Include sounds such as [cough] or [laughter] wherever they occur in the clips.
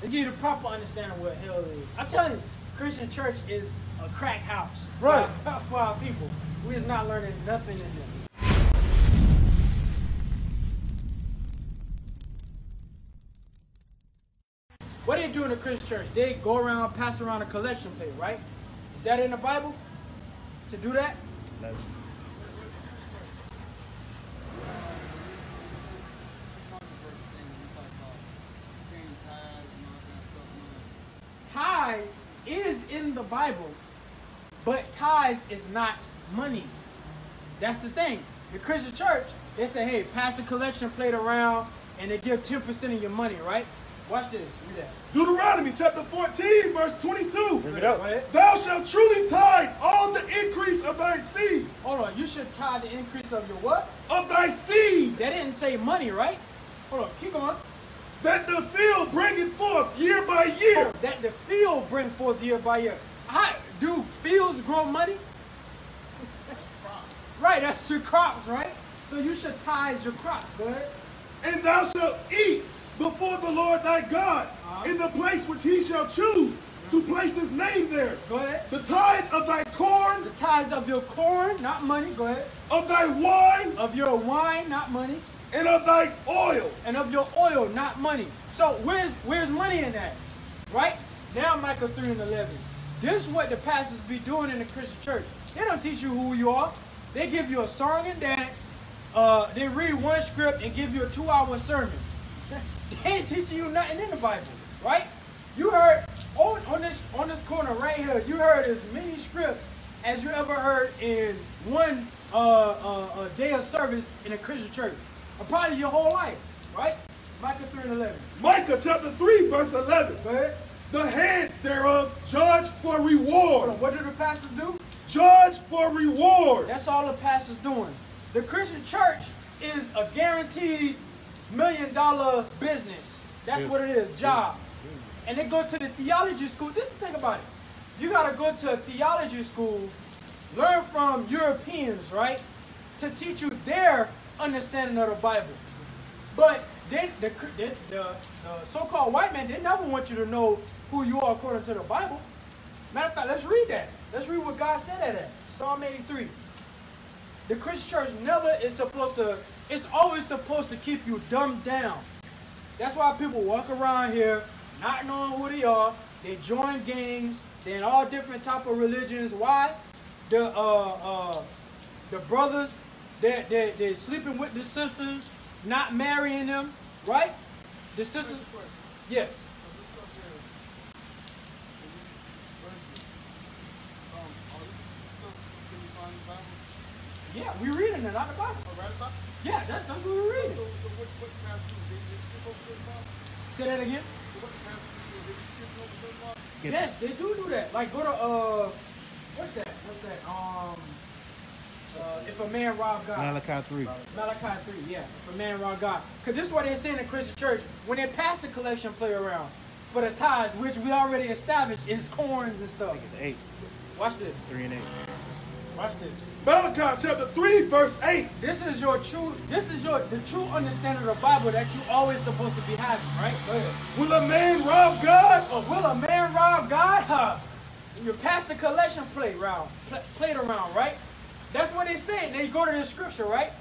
They give you the proper understanding of what hell is. I'm telling you, Christian church is a crack house. for our- [laughs] For our people. We is not learning nothing in there. What they do in the Christian church? They go around, pass around a collection plate, right? Is that in the Bible? To do that? Tithes is Bible, but tithes is not money. That's the thing. The Christian church, they say, hey, pass the collection plate around and they give 10% of your money, right? Watch this. Read that. Deuteronomy chapter 14, verse 22. Bring it up. Thou shalt truly tithe all the increase of thy seed, Hold on. You should tithe the increase of your what? of thy seed, That didn't say money, right? Hold on. Keep going. that the field bringeth forth year by year. Oh, that the field bring forth year by year. How, do fields grow money? right, that's your crops, right? So you should tithe your crops. Go ahead. And thou shalt eat before the Lord thy God Uh-huh. in the place which he shall choose to place his name there. Go ahead. The tithe of thy corn, The tithes of your corn, not money. Go ahead. of thy wine, Of your wine, not money. and of thy oil. And of your oil, not money. So where's where's money in that? Right? Now Micah 3 and 11. This is what the pastors be doing in the Christian church. They don't teach you who you are. They give you a song and dance. Uh, they read one script and give you a two-hour sermon. [laughs] They ain't teaching you nothing in the Bible, right? You heard on, on this on this corner right here. You heard as many scripts as you ever heard in one uh, uh, uh, day of service in a Christian church. A part of your whole life, right? Micah 3 and 11. Micah chapter 3, verse 11. Go ahead. The hands thereof judge for reward. on, What do the pastors do? Judge for reward. That's all the pastors doing. The Christian church is a guaranteed million dollar business. That's what it is, job. And they go to the theology school. This is the thing about it. You gotta go to a theology school, learn from Europeans, right? To teach you their understanding of the Bible. But they, the, the, the, the so-called white man, they never want you to know who you are according to the Bible. Matter of fact, let's read that. Let's read what God said at that. Psalm 83. The Christian church never is supposed to, it's always supposed to keep you dumbed down. That's why people walk around here not knowing who they are. They join gangs. They're in all different type of religions. Why? The uh, uh, the brothers, they're, they're, they're sleeping with the sisters, not marrying them, right? The sisters, yes. Yeah, we reading it, not the Bible. Yeah, that's, that's what we're reading. Say that again. What passage? They skip over this part. Yes, they do do that. Like go to uh, what's that? What's that? Um, uh, if a man rob God. Malachi 3. Malachi 3, yeah. If a man rob God. Because this is what they're saying in Christian church. When they pass the collection play around for the tithes, which we already established is corns and stuff. It's 8. Watch this. 3 and 8. Watch this. Malachi chapter 3, verse 8. This is your true, this is your, the true understanding of the Bible that you always supposed to be having, right? Go ahead. Will a man rob God? Oh, will a man rob God? [laughs] Huh? You pass the collection plate round, pl- plate around, right? That's what they say. They go to the scripture, right?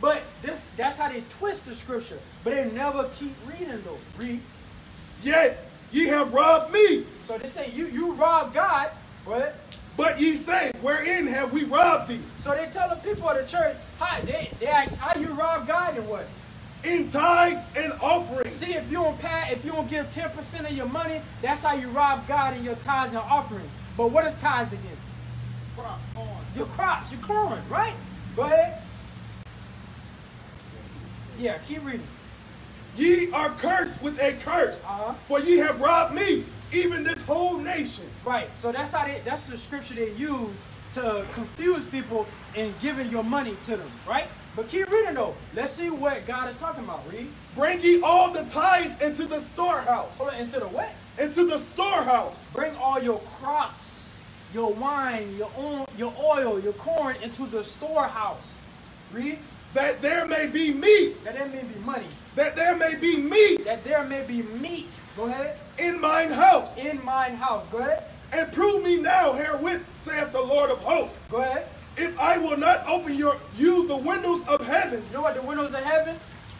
But this that's how they twist the scripture. But they never keep reading though. Read. Yet ye have robbed me. So they say you you rob God, right? But ye say, Wherein have we robbed thee? So they tell the people of the church, hi, they, they ask how you rob God and what? In tithes and offerings. See if you don't pay, if you don't give 10% of your money, that's how you rob God in your tithes and offerings. But what is tithes again? Your crops, your corn, right? Go ahead. Yeah, keep reading. Ye are cursed with a curse, Uh-huh. for ye have robbed me, even this whole nation. Right. So that's how they that's the scripture they use to confuse people in giving your money to them, right? But keep reading though. Let's see what God is talking about. Read. Bring ye all the tithes into the storehouse. Hold on, into the what? Into the storehouse. Bring all your crops, your wine, your own, your oil, your corn into the storehouse. Read. That there may be meat, that there may be money, that there may be meat that there may be meat. Go ahead. in mine house. In mine house. Go ahead. And prove me now herewith, saith the Lord of hosts, Go ahead. if I will not open your you the windows of heaven You know what the windows of heaven?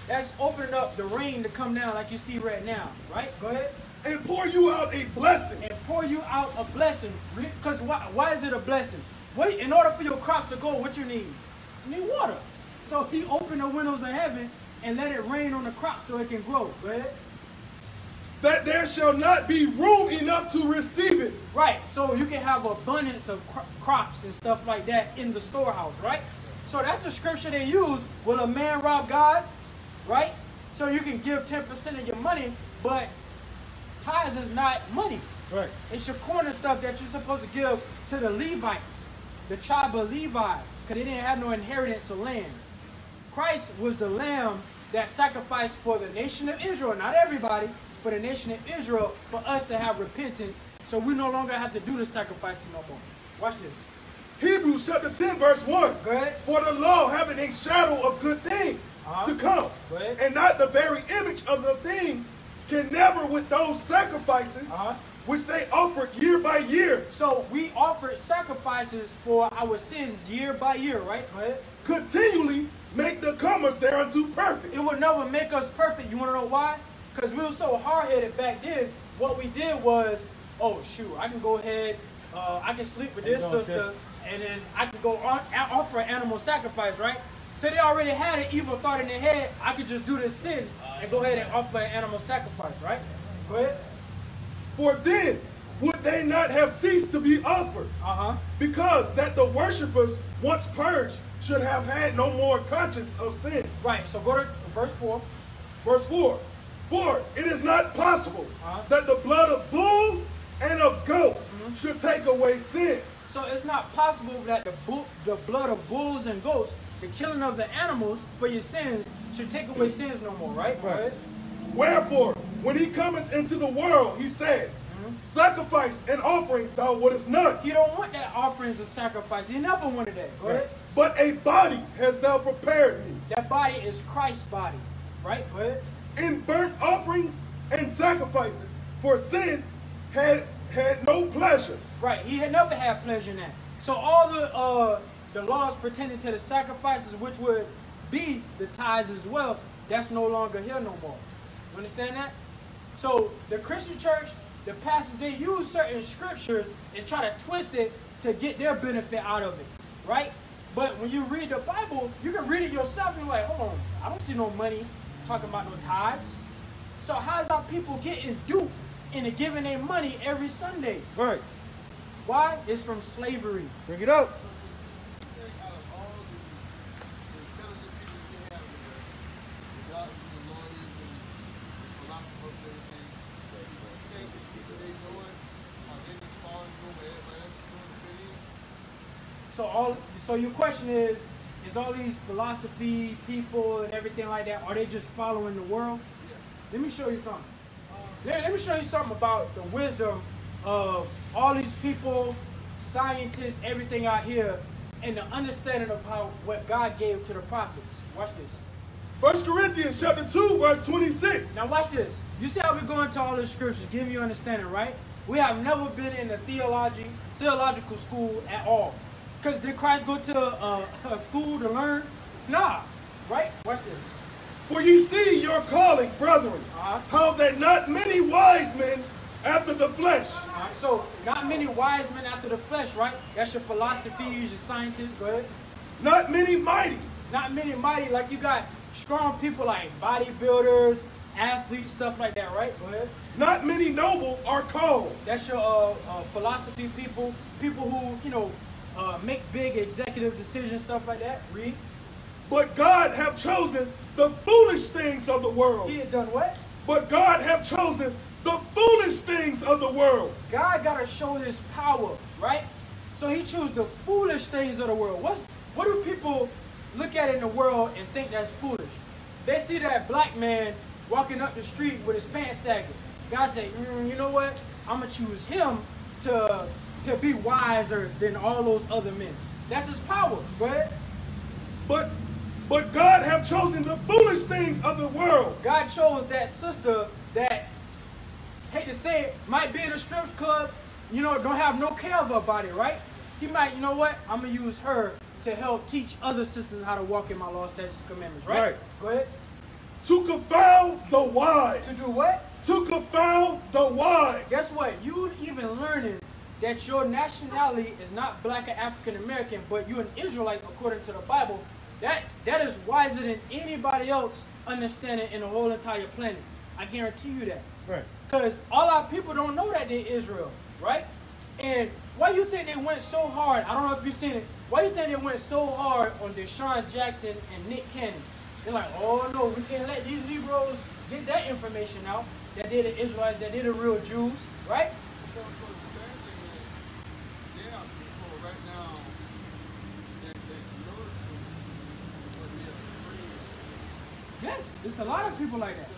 That's opening up the rain to come down like you see right now. Right? Go ahead. and pour you out a blessing. and pour you out a blessing. Because why, why is it a blessing? Wait, in order for your crops to go, what you need? You need water. So he opened the windows of heaven and let it rain on the crop so it can grow. Go ahead. that there shall not be room enough to receive it. Right. So you can have abundance of cro- crops and stuff like that in the storehouse, right? So that's the scripture they use. Will a man rob God? Right? So you can give 10% of your money, but tithes is not money. Right. It's your corner stuff that you're supposed to give to the Levites, the tribe of Levi, because they didn't have no inheritance of land. Christ was the lamb that sacrificed for the nation of Israel, not everybody, for the nation of Israel, for us to have repentance, so we no longer have to do the sacrifices no more. Watch this. Hebrews chapter 10, verse 1. Go ahead. For the law having a shadow of good things Uh-huh. to come, and not the very image of the things, can never with those sacrifices Uh-huh. which they offered year by year, So we offered sacrifices for our sins year by year, right? Go ahead. continually make the comers thereunto perfect. It would never make us perfect. You want to know why? Because we were so hard-headed back then. What we did was, oh shoot, I can go ahead, uh, I can sleep with this How you doing, sister, and then I can go on offer an animal sacrifice, right? So they already had an evil thought in their head. I could just do this sin and go ahead and offer an animal sacrifice, right? Go ahead. For then would they not have ceased to be offered, Uh huh. because that the worshippers, once purged, should have had no more conscience of sins. Right. So go to verse four. Verse 4 For it is not possible Uh-huh. that the blood of bulls and of goats should take away sins. So it's not possible that the the blood of bulls and goats, the killing of the animals for your sins, should take away sins no more, right? Right. Wherefore, when he cometh into the world, he said, Sacrifice and offering thou wouldest not, He don't want that offerings and sacrifice. He never wanted that. Go ahead. But a body has thou prepared me. That body is Christ's body, right? Go ahead. In burnt offerings and sacrifices, for sin has had no pleasure. Right. He had never had pleasure in that. So all the uh the laws pertaining to the sacrifices, which would be the tithes as well, that's no longer here no more. You understand that? So the Christian church, the pastors, they use certain scriptures and try to twist it to get their benefit out of it, right? But when you read the Bible, you can read it yourself and you're like, hold on, I don't see no money talking about no tithes. So how's our people getting duped into giving their money every Sunday? Right. Why? It's from slavery. Bring it up. think out of all the, the intelligent people we have here, the doctors and the lawyers and the philosophers and everything, you think the people they know it are in this foreign room where everybody else is going to fit in? So all so your question is, is all these philosophy people and everything like that, are they just following the world? Let me show you something. Let, let me show you something about the wisdom of all these people, scientists, everything out here, and the understanding of how what God gave to the prophets. Watch this. First Corinthians chapter 2, verse 26. Now watch this. You see how we go into all the scriptures, giving you understanding, right? We have never been in a theology, theological school at all. Because did Christ go to a, a school to learn? Nah. Right? Watch this. For ye see your calling, brethren, Uh-huh. how that not many wise men after the flesh, right, so not many wise men after the flesh, right? That's your philosophies, your scientists. Go ahead. not many mighty, Not many mighty, like you got strong people like bodybuilders, athletes, stuff like that, right? Go ahead. not many noble are called. That's your uh, uh, philosophy people, people who, you know, uh, make big executive decisions, stuff like that. Read. But God have chosen the foolish things of the world. He had done what? But God have chosen the foolish things of the world. God got to show his power, right? So he chose the foolish things of the world. What's, what do people look at in the world and think that's foolish? They see that black man walking up the street with his pants sagging. God say, mm, you know what? I'm going to choose him to, to be wiser than all those other men. That's his power, but But But God have chosen the foolish things of the world. God chose that sister that, hate to say it, might be in a strip club, you know, don't have no care of her body, right? He might, you know what? I'm gonna use her to help teach other sisters how to walk in my law, statutes, commandments, right? Right. Go ahead. To confound the wise. To do what? To confound the wise. Guess what? You even learning that your nationality is not black or African American, but you're an Israelite according to the Bible. That that is wiser than anybody else understanding in the whole entire planet. I guarantee you that. Right. Because all our people don't know that they're Israel, right? And why do you think they went so hard? I don't know if you've seen it. Why you think they went so hard on DeSean Jackson and Nick Cannon? They're like, oh no, we can't let these Negroes get that information out. That they're the Israelites, that they're the real Jews, right? So, so the same thing is, there are people right now that, that notice what they are it's a lot of people like that.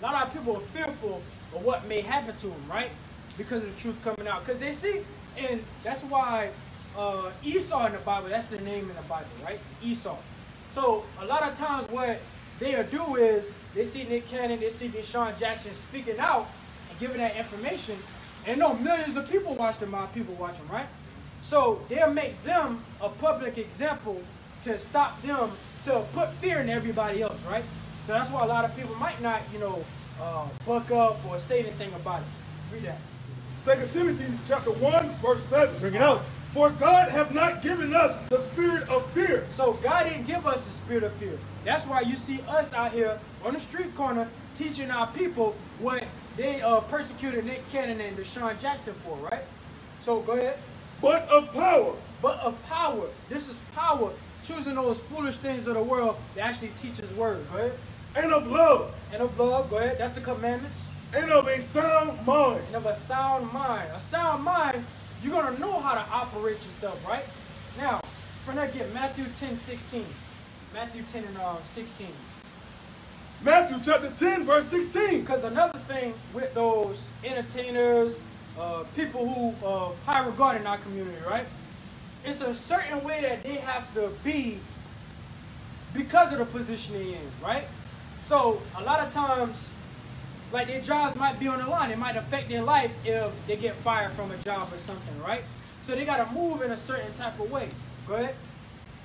A lot of people are fearful of what may happen to them, right? Because of the truth coming out. Because they see, and that's why uh, Esau in the Bible, that's the name in the Bible, right? Esau. So a lot of times what they'll do is they see Nick Cannon, they see DeSean Jackson speaking out and giving that information. And no millions of people watch them, my people watch them, right? So they'll make them a public example to stop them, to put fear in everybody else, right? So that's why a lot of people might not, you know, uh, buck up or say anything about it. Read that. 2 Timothy chapter 1, verse 7. Bring it out. For God have not given us the spirit of fear, So God didn't give us the spirit of fear. That's why you see us out here on the street corner teaching our people what they uh, persecuted Nick Cannon and DeSean Jackson for, right? So go ahead. but of power, But of power. This is power. Choosing those foolish things of the world that actually teach His word. Go ahead. and of love, And of love. Go ahead. That's the commandments. and of a sound mind. And of a sound mind. A sound mind, you're going to know how to operate yourself, right? Now, for now, get Matthew 10, 16. Matthew 10 and uh, 16. Matthew chapter 10, verse 16. Because another thing with those entertainers, uh, people who uh, high regard in our community, right? It's a certain way that they have to be because of the position they're in, right? So a lot of times, like their jobs might be on the line. It might affect their life if they get fired from a job or something, right? So they got to move in a certain type of way. Go ahead.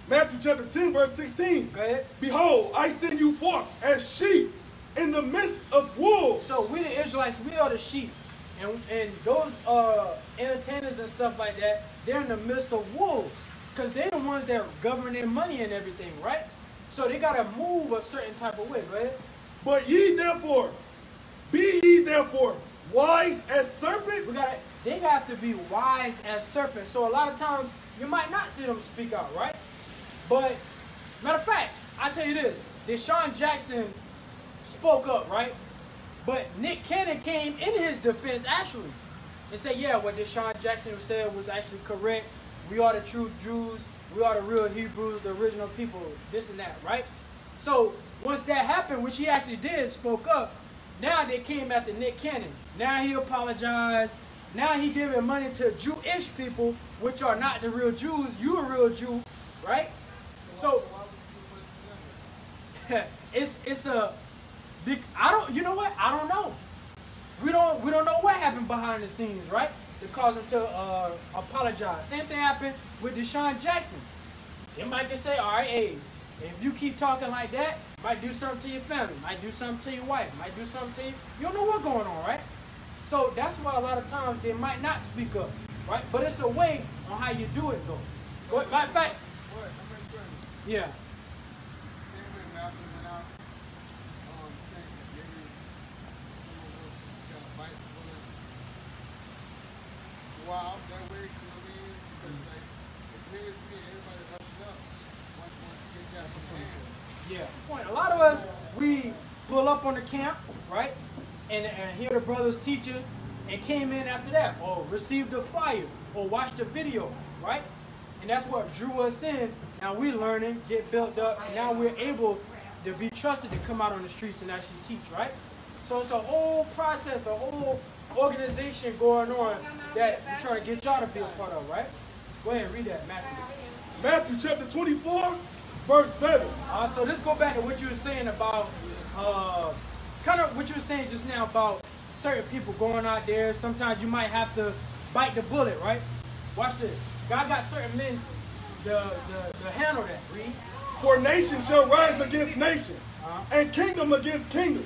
Matthew chapter 10, verse 16. Go ahead. Behold, I send you forth as sheep in the midst of wolves. So we the Israelites, we are the sheep. And, and those uh, entertainers and stuff like that, they're in the midst of wolves. Because they're the ones that govern their money and everything, right? So they got to move a certain type of way, right? But ye therefore, be ye therefore wise as serpents We gotta, they have to be wise as serpents. So a lot of times, you might not see them speak out, right? But, matter of fact, I tell you this. DeSean Jackson spoke up, right? But Nick Cannon came in his defense, actually, and said, yeah, what DeSean Jackson said was actually correct. We are the true Jews. We are the real Hebrews, the original people, this and that, right? So once that happened, which he actually did, spoke up, now they came after Nick Cannon. Now he apologized. Now he giving money to Jewish people, which are not the real Jews. You a real Jew, right? So together? [laughs] it's it's a big. I don't. You know what? I don't know. We don't we don't know what happened behind the scenes, right? To cause him to uh, apologize. Same thing happened with DeSean Jackson. They might just say, all right, hey, if you keep talking like that, might do something to your family, might do something to your wife, might do something to you. You don't know what's going on, right? So that's why a lot of times they might not speak up, right? But it's a way on how you do it, though. Go, matter of fact, What? I'm explaining. yeah. Same way Malcolm went out, um, think that maybe some of us just gotta bite the bullet. Go out that way, you know what I mean? Because like, it appears to me everybody rushing up once once you get that from hand. Yeah. Point. A lot of us, we pull up on the camp, right? And, and hear the brothers teaching and came in after that, or received the fire, or watched the video, right? And that's what drew us in. Now we're learning, get built up, and now we're able to be trusted to come out on the streets and actually teach, right? So it's a whole process, a whole organization going on that we're trying to get y'all to be a part of, right? Go ahead, read that, Matthew. Matthew chapter 24, verse 7. Uh, so let's go back to what you were saying about, uh, kind of what you were saying just now about certain people going out there. Sometimes you might have to bite the bullet, right? Watch this. God got certain men to, to, to handle that. Read. For nation shall rise against nation, Uh-huh. and kingdom against kingdom.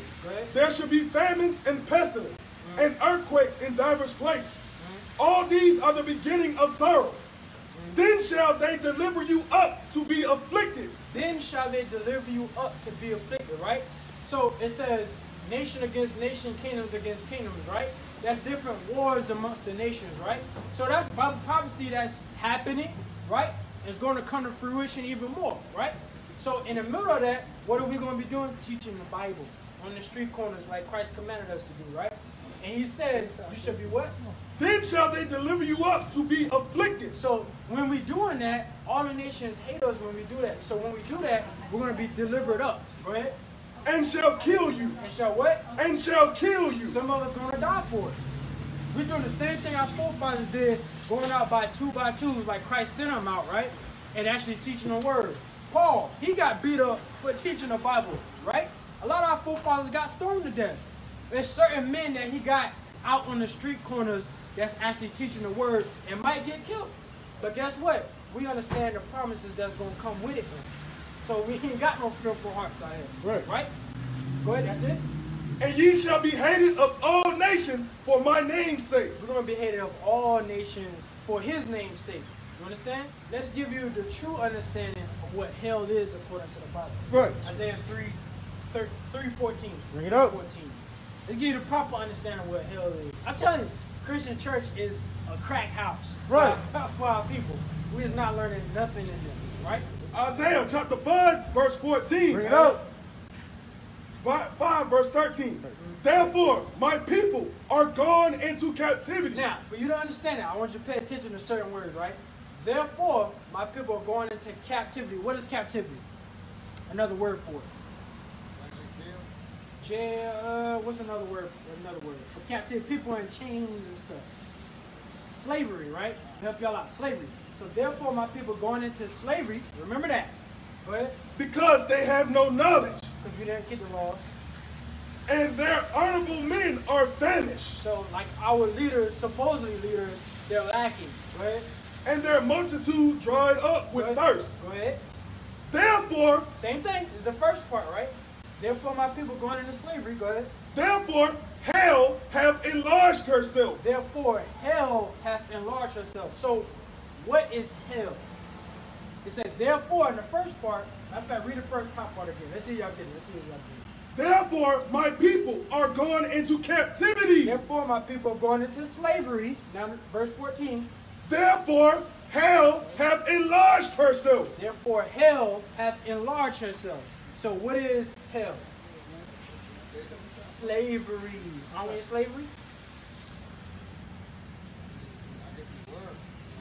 There shall be famines and pestilence, Mm. and earthquakes in divers places. Mm. All these are the beginning of sorrow. Then shall they deliver you up to be afflicted. Then shall they deliver you up to be afflicted, right? So it says nation against nation, kingdoms against kingdoms, right? That's different wars amongst the nations, right? So that's Bible prophecy that's happening, right? It's going to come to fruition even more, right? So in the middle of that, what are we going to be doing? Teaching the Bible on the street corners like Christ commanded us to do, right? And he said, you should be what? Then shall they deliver you up to be afflicted. So when we doing that, all the nations hate us when we do that. So when we do that, we're going to be delivered up. Go ahead. And shall kill you. And shall what? And shall kill you. Some of us gonna die for it. We're doing the same thing our forefathers did, going out by two by twos, like Christ sent them out, right? And actually teaching the word. Paul, he got beat up for teaching the Bible, right? A lot of our forefathers got stoned to death. There's certain men that he got out on the street corners that's actually teaching the word and might get killed. But guess what? We understand the promises that's gonna come with it. So we ain't got no fearful hearts out here. Right. Right? Go ahead, that's it. And ye shall be hated of all nations for my name's sake. We're going to be hated of all nations for his name's sake. You understand? Let's give you the true understanding of what hell is according to the Bible. Right. Isaiah 3, 3, 314. Bring it up. 14. Let's give you the proper understanding of what hell is. I'm telling you, Christian church is a crack house. for Right. our- For our people. We is not learning nothing in them, right? Isaiah chapter 5, verse 14. Bring it up. 5, 5 verse 13. Therefore, my people are gone into captivity. Now, for you to understand that, I want you to pay attention to certain words, right? Therefore, my people are going into captivity. What is captivity? Another word for it. Jail. Uh, what's another word? Another word for captive People in chains and stuff. Slavery, right? Help y'all out. Slavery. So therefore, my people going into slavery. Remember that. Go ahead. because they have no knowledge, Because we didn't keep the laws. and their honorable men are famished, So like our leaders, supposedly leaders, they're lacking. Go ahead. and their multitude dried up Go with ahead. thirst. Go ahead. Therefore, Same thing. Is the first part, right? Therefore, my people going into slavery. Go ahead. therefore, hell have enlarged herself. Therefore, hell hath enlarged herself. So, what is hell? It said, therefore, in the first part, of fact, read the first top part again. Let's see y'all get it. Let's see y'all get it. Therefore, my people are gone into captivity. Therefore, my people are going into slavery. Now, verse 14. Therefore, hell have enlarged herself. Therefore, hell hath enlarged herself. So, what is hell? Slavery. Are we in slavery? You were.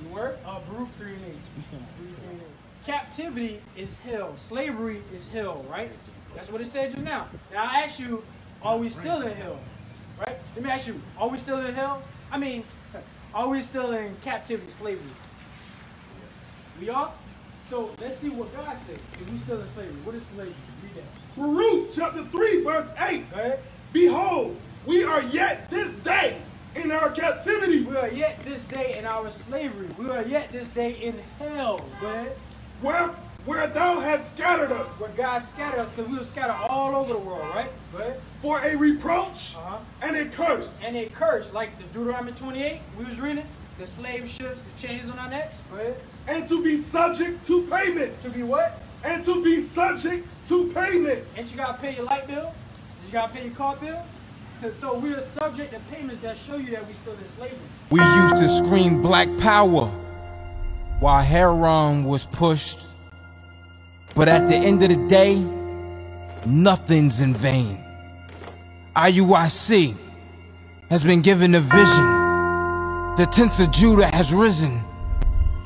You were? Baruch 3 and 8. Baruch 3 and 8. Captivity is hell. Slavery is hell, right? That's what it said just now. Now I ask you, are we still in hell? Right? Let me ask you, are we still in hell? I mean, are we still in captivity, slavery? We are? So let's see what God said. If we still in slavery, what is slavery? Read that. Baruch chapter 3, verse 8. Go ahead. Behold, we are yet this day in our captivity, We are yet this day in our slavery. We are yet this day in hell. Go where, where thou hast scattered us Where God scattered us because we were scattered all over the world, right? Ahead. for a reproach Uh-huh. and a curse. And a curse, like the Deuteronomy 28 we was reading, the slave ships, the chains on our necks. Ahead. And to be subject to payments. To be what? and to be subject to payments. And you gotta pay your light bill? You gotta pay your car bill? [laughs] So we are subject to payments that show you that we still in slavery. We used to scream black power while Heron was pushed. But at the end of the day, nothing's in vain. IUIC has been given a vision. The tents of Judah has risen.